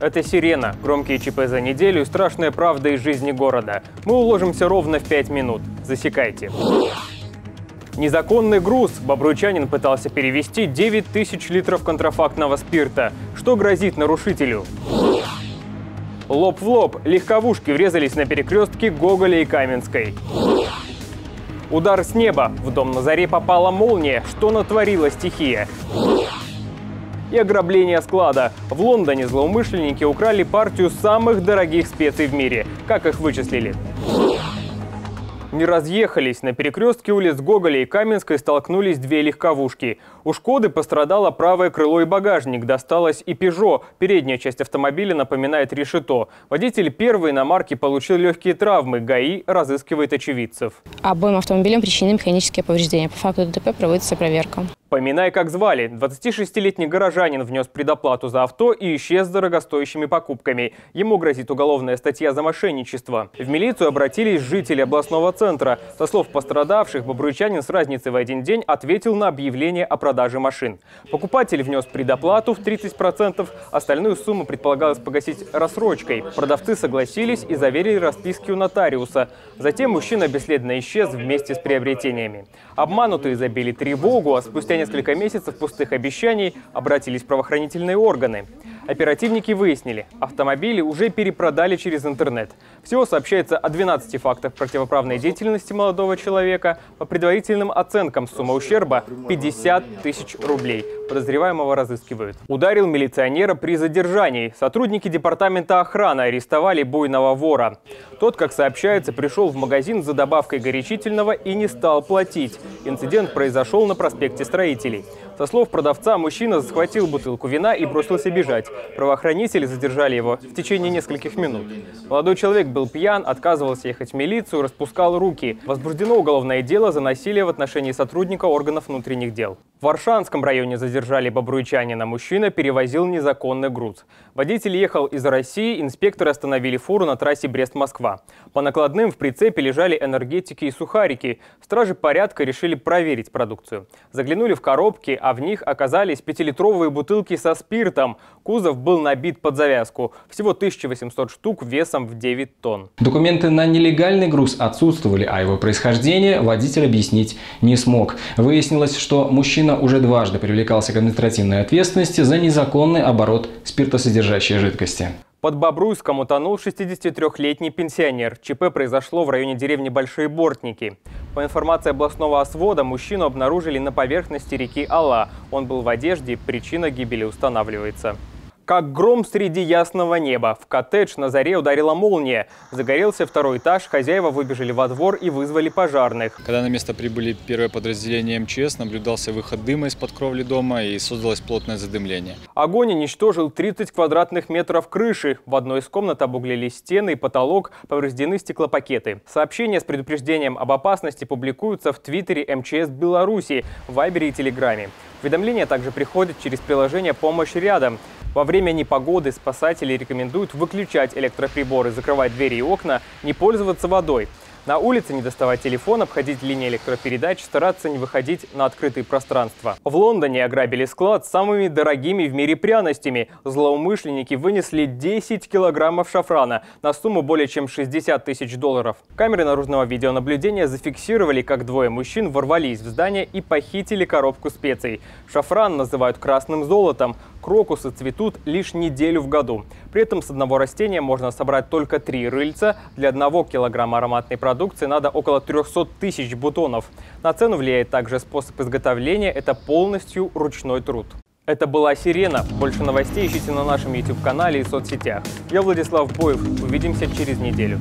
Это «Сирена». Громкие ЧП за неделю страшная правда из жизни города. Мы уложимся ровно в 5 минут. Засекайте. Незаконный груз. Бобруйчанин пытался перевести 9 тысяч литров контрафактного спирта. Что грозит нарушителю? Лоб в лоб. Легковушки врезались на перекрестке Гоголя и Каменской. Удар с неба. В дом на заре попала молния. Что натворила стихия? И ограбление склада. В Лондоне злоумышленники украли партию самых дорогих специй в мире. Как их вычислили? Не разъехались. На перекрестке улиц Гоголя и Каменской столкнулись две легковушки. У «Шкоды» пострадало правое крыло и багажник. Досталось и «Пежо». Передняя часть автомобиля напоминает решето. Водитель первой иномарки получил легкие травмы. ГАИ разыскивает очевидцев. Обоим автомобилям причинены механические повреждения. По факту ДТП проводится проверка. Поминай, как звали. 26-летний горожанин внес предоплату за авто и исчез с дорогостоящими покупками. Ему грозит уголовная статья за мошенничество. В милицию обратились жители областного центра. Со слов пострадавших, бобруйчанин с разницей в один день ответил на объявление о продаже машин. Покупатель внес предоплату в 30%, остальную сумму предполагалось погасить рассрочкой. Продавцы согласились и заверили расписки у нотариуса. Затем мужчина бесследно исчез вместе с приобретениями. Обманутые забили тревогу, а спустя несколько месяцев пустых обещаний обратились правоохранительные органы. Оперативники выяснили, автомобили уже перепродали через интернет. Всего сообщается о 12 фактах противоправной деятельности молодого человека. По предварительным оценкам сумма ущерба 50 тысяч рублей. Подозреваемого разыскивают. Ударил милиционера при задержании. Сотрудники департамента охраны арестовали буйного вора. Тот, как сообщается, пришел в магазин за добавкой горячительного и не стал платить. Инцидент произошел на проспекте Строителей. Со слов продавца, мужчина захватил бутылку вина и бросился бежать. Правоохранители задержали его в течение нескольких минут. Молодой человек был пьян, отказывался ехать в милицию, распускал руки. Возбуждено уголовное дело за насилие в отношении сотрудника органов внутренних дел. В Варшанском районе задержали бобруйчанина. Мужчина перевозил незаконный груз. Водитель ехал из России, инспекторы остановили фуру на трассе Брест-Москва. По накладным в прицепе лежали энергетики и сухарики. Стражи порядка решили проверить продукцию. Заглянули в коробки, а в них оказались пятилитровые бутылки со спиртом. Кузов был набит под завязку. Всего 1800 штук весом в 9 тонн. Документы на нелегальный груз отсутствовали, а его происхождение водитель объяснить не смог. Выяснилось, что мужчина Мужчина уже дважды привлекался к административной ответственности за незаконный оборот спиртосодержащей жидкости. Под Бобруйском утонул 63-летний пенсионер. ЧП произошло в районе деревни Большие Бортники. По информации областного освода, мужчину обнаружили на поверхности реки Алла. Он был в одежде, причина гибели устанавливается. Как гром среди ясного неба. В коттедж на заре ударила молния. Загорелся второй этаж, хозяева выбежали во двор и вызвали пожарных. Когда на место прибыли первое подразделение МЧС, наблюдался выход дыма из-под кровли дома и создалось плотное задымление. Огонь уничтожил 30 квадратных метров крыши. В одной из комнат обуглились стены и потолок, повреждены стеклопакеты. Сообщения с предупреждением об опасности публикуются в Твиттере МЧС Беларуси, Вайбере и Телеграме. Уведомления также приходят через приложение «Помощь рядом». Во время непогоды спасатели рекомендуют выключать электроприборы, закрывать двери и окна, не пользоваться водой. На улице не доставать телефон, обходить линии электропередач, стараться не выходить на открытые пространства. В Лондоне ограбили склад с самыми дорогими в мире пряностями. Злоумышленники вынесли 10 килограммов шафрана на сумму более чем 60 тысяч долларов. Камеры наружного видеонаблюдения зафиксировали, как двое мужчин ворвались в здание и похитили коробку специй. Шафран называют красным золотом. Крокусы цветут лишь неделю в году. При этом с одного растения можно собрать только три рыльца. Для одного килограмма ароматной продукции надо около 300 тысяч бутонов. На цену влияет также способ изготовления. Это полностью ручной труд. Это была «Сирена». Больше новостей ищите на нашем YouTube-канале и соцсетях. Я Владислав Боев. Увидимся через неделю.